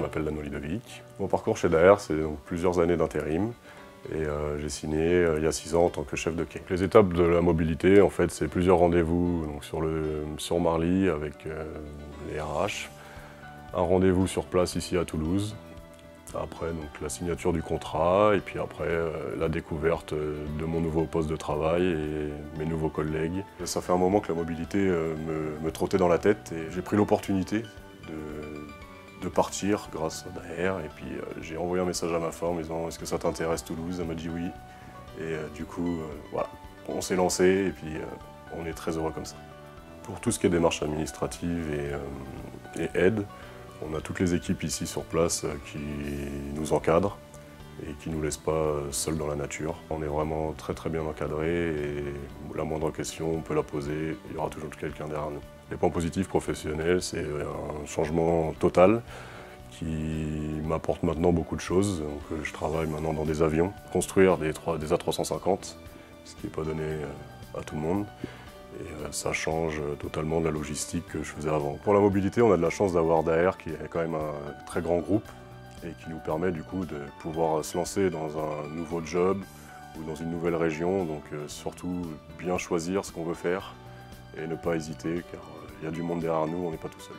m'appelle Lano Lidovic. Mon parcours chez Daer, c'est plusieurs années d'intérim. Et euh, j'ai signé euh, il y a six ans en tant que chef de quai. Les étapes de la mobilité, en fait, c'est plusieurs rendez-vous sur, sur Marly avec euh, les RH, un rendez-vous sur place ici à Toulouse, après donc, la signature du contrat et puis après la découverte de mon nouveau poste de travail et mes nouveaux collègues. Ça fait un moment que la mobilité me, me trottait dans la tête et j'ai pris l'opportunité de, partir grâce à Daer. Et puis euh, j'ai envoyé un message à ma femme en disant est-ce que ça t'intéresse Toulouse? Elle m'a dit oui. Et euh, du coup, euh, voilà, on s'est lancé et puis on est très heureux comme ça. Pour tout ce qui est démarches administratives et aide, on a toutes les équipes ici sur place qui nous encadrent et qui ne nous laissent pas seuls dans la nature. On est vraiment très très bien encadré et la moindre question, on peut la poser, il y aura toujours quelqu'un derrière nous. Les points positifs professionnels, c'est un changement total qui m'apporte maintenant beaucoup de choses. Donc, je travaille maintenant dans des avions, construire des, des A350, ce qui n'est pas donné euh, à tout le monde. Et euh, ça change totalement de la logistique que je faisais avant. Pour la mobilité, on a de la chance d'avoir Daer qui est quand même un très grand groupe et qui nous permet du coup de pouvoir se lancer dans un nouveau job ou dans une nouvelle région. Donc euh, surtout bien choisir ce qu'on veut faire et ne pas hésiter car il y a du monde derrière nous, on n'est pas tout seul.